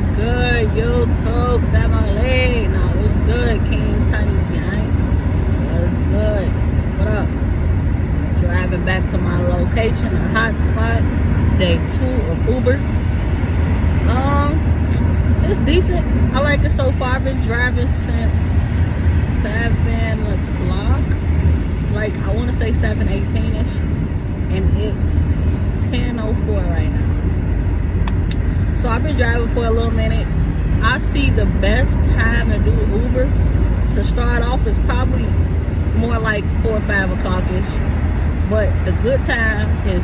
is good, YouTube family? Now, what's good, King Tiny Gang? What's good? What up? Driving back to my location, a hot spot, day two of Uber. Um, it's decent. I like it so far. I've been driving since seven o'clock. Like I want to say seven eighteen ish, and it's ten oh four right now. So I've been driving for a little minute. I see the best time to do Uber to start off is probably more like four or five o'clock ish. But the good time is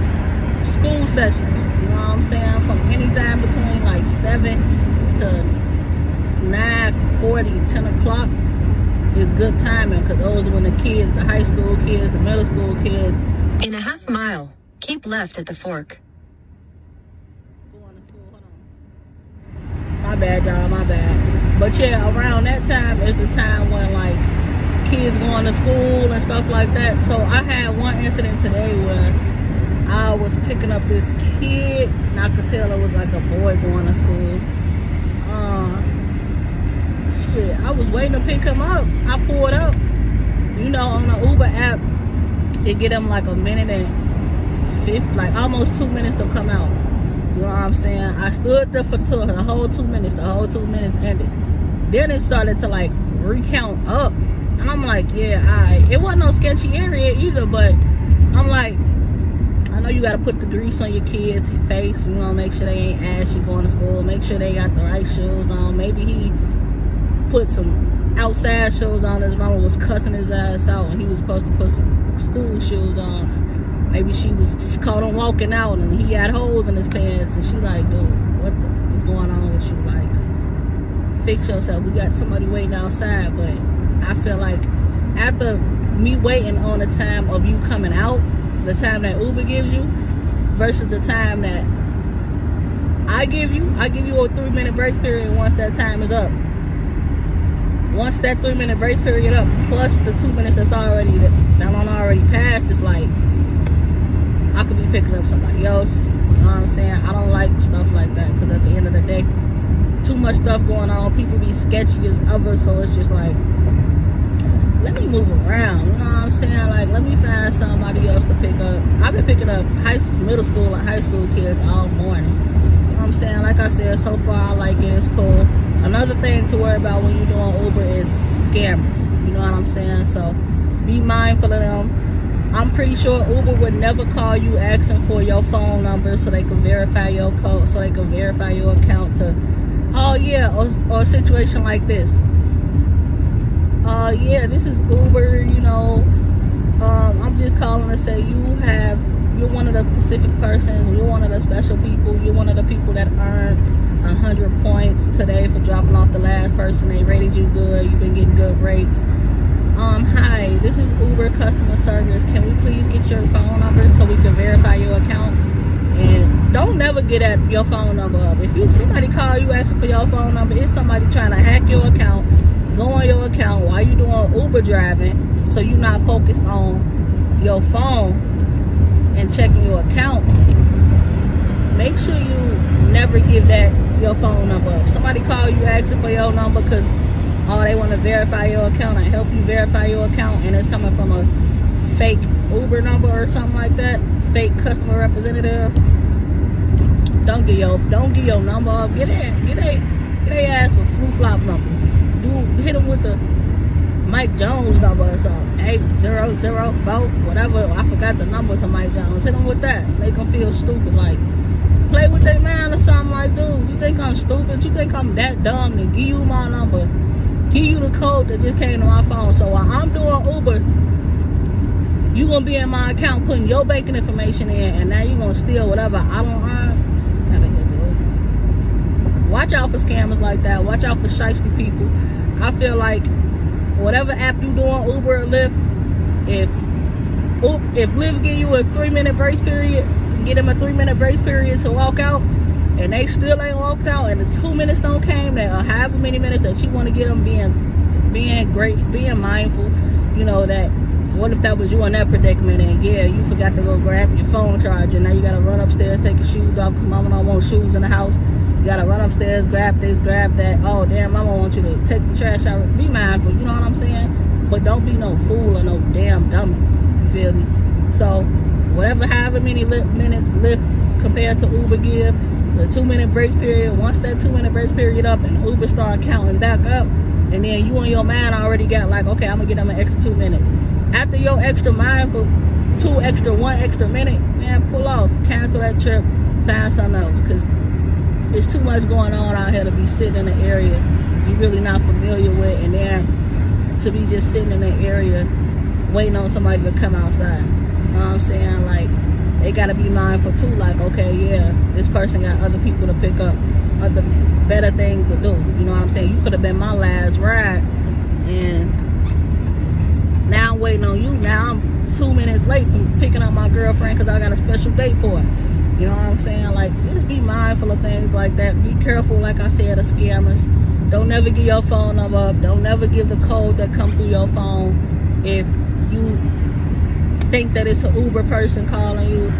school sessions. You know what I'm saying? From any time between like seven to 9 40, 10 o'clock is good timing because those are when the kids, the high school kids, the middle school kids. In a half mile, keep left at the fork. My bad, y'all. My bad. But yeah, around that time is the time when like kids going to school and stuff like that. So I had one incident today where I was picking up this kid, and I could tell it was like a boy going to school. Uh, shit, I was waiting to pick him up. I pulled up. You know, on the Uber app, it get them like a minute and fifth, like almost two minutes to come out. You know what I'm saying? I stood there for the, the whole two minutes. The whole two minutes ended. Then it started to like recount up. And I'm like, yeah, I. It wasn't no sketchy area either, but I'm like, I know you gotta put the grease on your kids' face, you know, make sure they ain't ashy going to school, make sure they got the right shoes on. Maybe he put some outside shoes on. His mama was cussing his ass out and he was supposed to put some school shoes on maybe she was just caught on walking out and he had holes in his pants and she like, dude, what the f is going on with you? Like, fix yourself. We got somebody waiting outside, but I feel like after me waiting on the time of you coming out, the time that Uber gives you, versus the time that I give you, I give you a three minute break period once that time is up. Once that three minute break period up, plus the two minutes that's already that I'm already passed, it's like I could be picking up somebody else. You know what I'm saying? I don't like stuff like that because at the end of the day, too much stuff going on. People be sketchy as ever, so it's just like, let me move around. You know what I'm saying? Like, let me find somebody else to pick up. I've been picking up high school, middle school, and high school kids all morning. You know what I'm saying? Like I said, so far I like it. It's cool. Another thing to worry about when you're doing Uber is scammers. You know what I'm saying? So be mindful of them I'm pretty sure Uber would never call you asking for your phone number so they can verify your code, so they can verify your account to, oh yeah, or, or a situation like this. Uh, yeah, this is Uber, you know, um, I'm just calling to say you have, you're one of the Pacific persons, you're one of the special people, you're one of the people that earned 100 points today for dropping off the last person. They rated you good, you've been getting good rates um hi this is uber customer service. Can we please get your phone number so we can verify your account? And don't never get at your phone number up. If you somebody call you asking for your phone number it's somebody trying to hack your account go on your account while you're doing uber driving so you're not focused on your phone and checking your account. Make sure you never give that your phone number up. Somebody call you asking for your number because oh they want to verify your account I help you verify your account and it's coming from a fake Uber number or something like that fake customer representative. Don't get your don't get your number up. Get it get a get a ass a flu flop number. Do hit them with the Mike Jones number or something. Eight zero zero four whatever. I forgot the number to Mike Jones. Hit them with that. Make them feel stupid like play with their man or something like dude you think I'm stupid? You think I'm that dumb to give you my number give you the code that just came to my phone. So while I'm doing Uber, you gonna be in my account putting your banking information in, and now you gonna steal whatever I don't earn. Watch out for scammers like that. Watch out for shiesty people. I feel like whatever app you doing, Uber or Lyft, if if Lyft give you a three minute grace period, get them a three minute grace period to walk out, and they still ain't walked out and the two minutes don't came that or however many minutes that you want to get them being being grateful being mindful you know that what if that was you in that predicament and yeah you forgot to go grab your phone charger now you got to run upstairs take your shoes off because mama don't want shoes in the house You gotta run upstairs, grab this, grab that. Oh damn, mama want you to take the trash out. Be mindful, you know what I'm saying? But don't be no fool or no damn dummy. You feel me? So whatever however many li minutes Lyft compared to Uber give, the two minute grace period, once that two minute grace period up and Uber start counting back up, and then you and your mind already got like, okay, I'm gonna get them an extra two minutes. After your extra mindful two extra, one extra minute, man, pull off, cancel that trip, find something else, because it's too much going on out here to be sitting in an area you're really not familiar with, and then to be just sitting in an area waiting on somebody to come outside. You know what I'm saying? Like, they gotta be mindful too, like, okay, yeah, this person got other people to pick up, other better things to do. You know what I'm saying? You could have been my last ride, and now I'm waiting on you. Now I'm two minutes late from picking up my girlfriend because I got a special date for her. You know what I'm saying? Like, just be mindful of things like that. Be careful, like I said, of scammers. Don't never give your phone number up. Don't never give the code that come through your phone if you think that it's an Uber person calling you.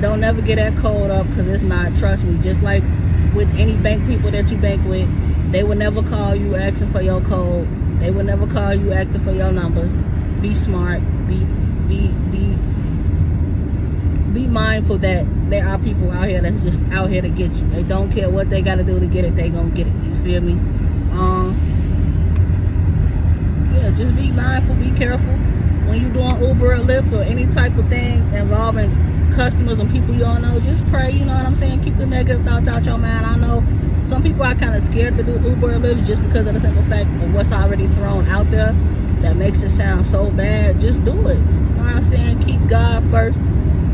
Don't never get that code up because it's not. Trust me. Just like with any bank people that you bank with, they will never call you asking for your code. They will never call you asking for your number be smart, be be be be mindful that there are people out here that's just out here to get you. They don't care what they gotta do to get it, they gonna get it. You feel me? Um yeah, just be mindful, be careful. When you're doing Uber or Lyft or any type of thing involving customers and people you don't know, just pray, you know what I'm saying? Keep the negative thoughts out your mind. I know some people are kind of scared to do Uber or Lyft just because of the simple fact of what's already thrown out there that makes it sound so bad, just do it. You know what I'm saying? Keep God first.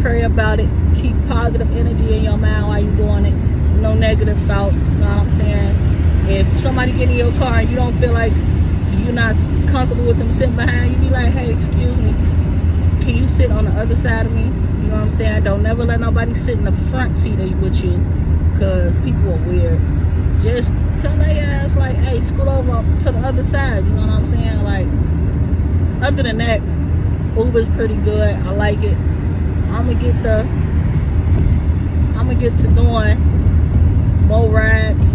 Pray about it. Keep positive energy in your mind while you're doing it. No negative thoughts. You know what I'm saying? If somebody get in your car and you don't feel like you're not comfortable with them sitting behind you, be like, hey, excuse me, can you sit on the other side of me? You know what I'm saying? Don't never let nobody sit in the front seat with you because people are weird. Just tell their ass like, hey, scoot over to the other side. You know what I'm saying? Like, other than that, Uber's pretty good. I like it. I'm gonna get the I'm gonna get to doing more rides.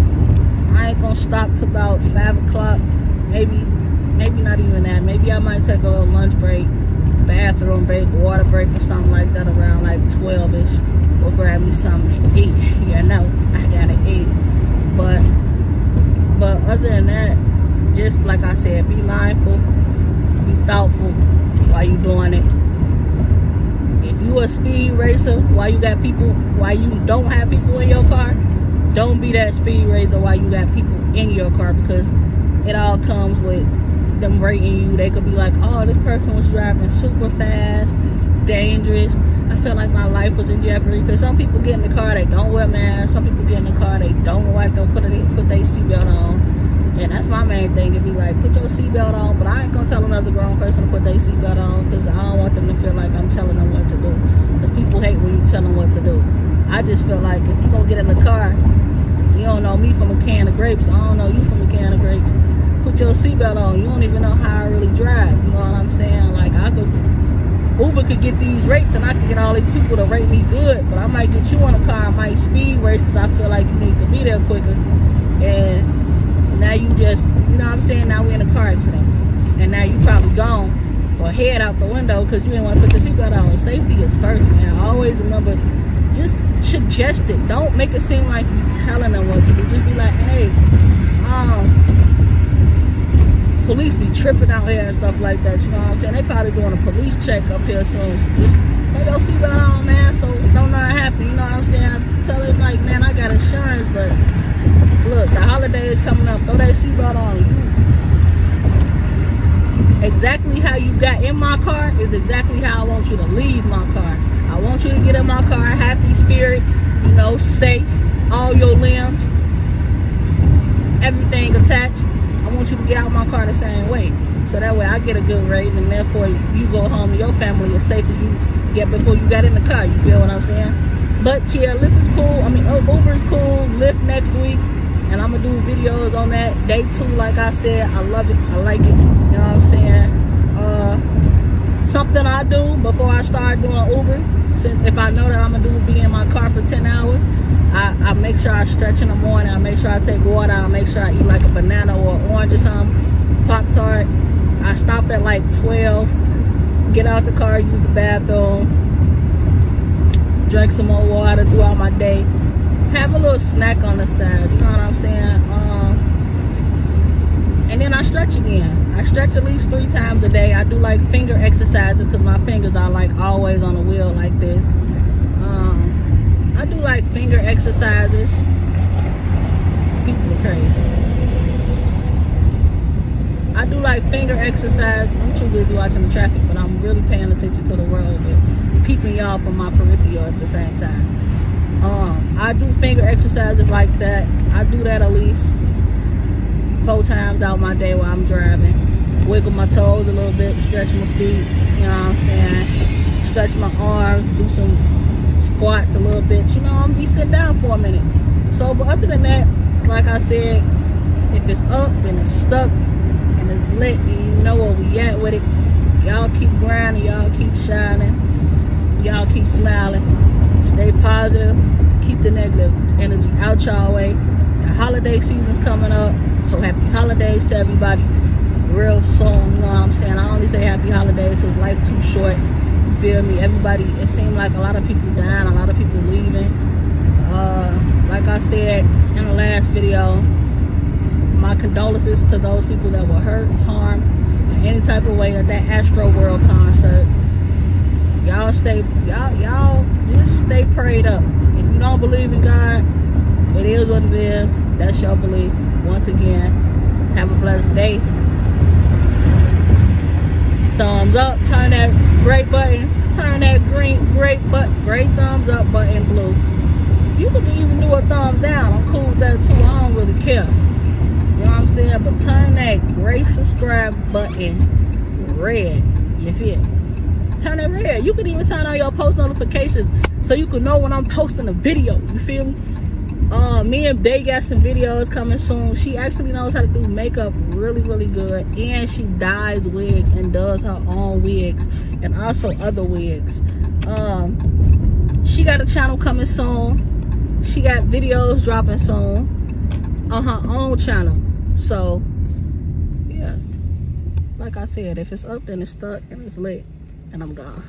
I ain't gonna stop till about five o'clock. Maybe maybe not even that. Maybe I might take a little lunch break, bathroom break, water break or something like that around like 12ish. Or grab me something to eat. Yeah, no, I gotta eat. But but other than that, just like I said, be mindful be thoughtful while you doing it. If you a speed racer why you got people, why you don't have people in your car, don't be that speed racer while you got people in your car because it all comes with them rating you. They could be like, oh, this person was driving super fast, dangerous. I felt like my life was in jeopardy because some people get in the car, they don't wear masks. Some people get in the car, they don't like to put, it, put their seatbelt on and that's my main thing. It'd be like, put your seatbelt on, but I ain't gonna tell another grown person to put their seatbelt on because I don't want them to feel like I'm telling them what to do. Because people hate when you tell them what to do. I just feel like if you gonna get in the car, you don't know me from a can of grapes. I don't know you from a can of grapes. Put your seatbelt on. You don't even know how I really drive. You know what I'm saying? Like I could, Uber could get these rates and I could get all these people to rate me good, but I might get you in a car, I might speed race because I feel like you need to be there quicker. And now you just, you know what I'm saying? Now we're in a car accident. And now you probably gone or head out the window because you didn't want to put the seatbelt on. Safety is first, man. Always remember, just suggest it. Don't make it seem like you telling them what to do. Just be like, hey, um, police be tripping out here and stuff like that. You know what I'm saying? They probably doing a police check up here soon. So just throw your seatbelt on, man. So don't not happen. You know what I'm saying? Tell them like, man, I got insurance, but Look, the holiday is coming up. Throw that seatbelt on. Exactly how you got in my car is exactly how I want you to leave my car. I want you to get in my car, happy spirit, you know, safe, all your limbs, everything attached. I want you to get out my car the same way. So that way I get a good rating and therefore you go home and your family is safe as you get before you got in the car. You feel what I'm saying? But yeah, Lyft is cool. I mean, Uber is cool. Lyft next week and I'm gonna do videos on that day two like I said I love it I like it you know what I'm saying uh, something I do before I start doing Uber since if I know that I'm gonna do be in my car for 10 hours I, I make sure I stretch in the morning. I make sure I take water. I make sure I eat like a banana or orange or something. Pop tart. I stop at like 12. Get out the car, use the bathroom. Drink some more water throughout my day. Have a little snack on the side. You know what I'm saying? Um, and then I stretch again. I stretch at least three times a day. I do like finger exercises because my fingers are like always on the wheel like this. Um, I do like finger exercises. People are crazy. I do like finger exercises. I'm too busy watching the traffic, but I'm really paying attention to the road, but peeping y'all from my peripheral at the same time. Um, I do finger exercises like that. I do that at least four times out my day while I'm driving. Wiggle my toes a little bit, stretch my feet, you know what I'm saying? Stretch my arms, do some squats a little bit, you know, I'm be sitting down for a minute. So, but other than that, like I said, if it's up and it's stuck and it's lit and you know where we at with it, y'all keep grinding, y'all keep shining, y'all keep smiling, stay positive, keep the negative energy out y'all way. The holiday season's coming up, so happy holidays to everybody. Real soon, you know what I'm saying? I only say happy holidays because life too short feel me? Everybody, it seemed like a lot of people dying, a lot of people leaving. Uh, like I said in the last video, my condolences to those people that were hurt, harmed, in any type of way at that Astroworld concert. Y'all stay, y'all, y'all just stay prayed up. If you don't believe in God, it is what it is. That's your belief. Once again, have a blessed day thumbs up, turn that great button, turn that green great but great thumbs up button blue. You can even do a thumbs down. I'm cool with that too. I don't really care. Know what I'm saying? But turn that great subscribe button red. You feel? Turn it red. You can even turn on your post notifications so you can know when I'm posting a video. You feel me? uh, me and Bay got some videos coming soon. She actually knows how to do makeup really, really good. And she dyes wigs and does her own wigs and also other wigs. Um, she got a channel coming soon. She got videos dropping soon on her own channel. So, yeah. Like I said, if it's up, then it's stuck and it's lit. And I'm gone.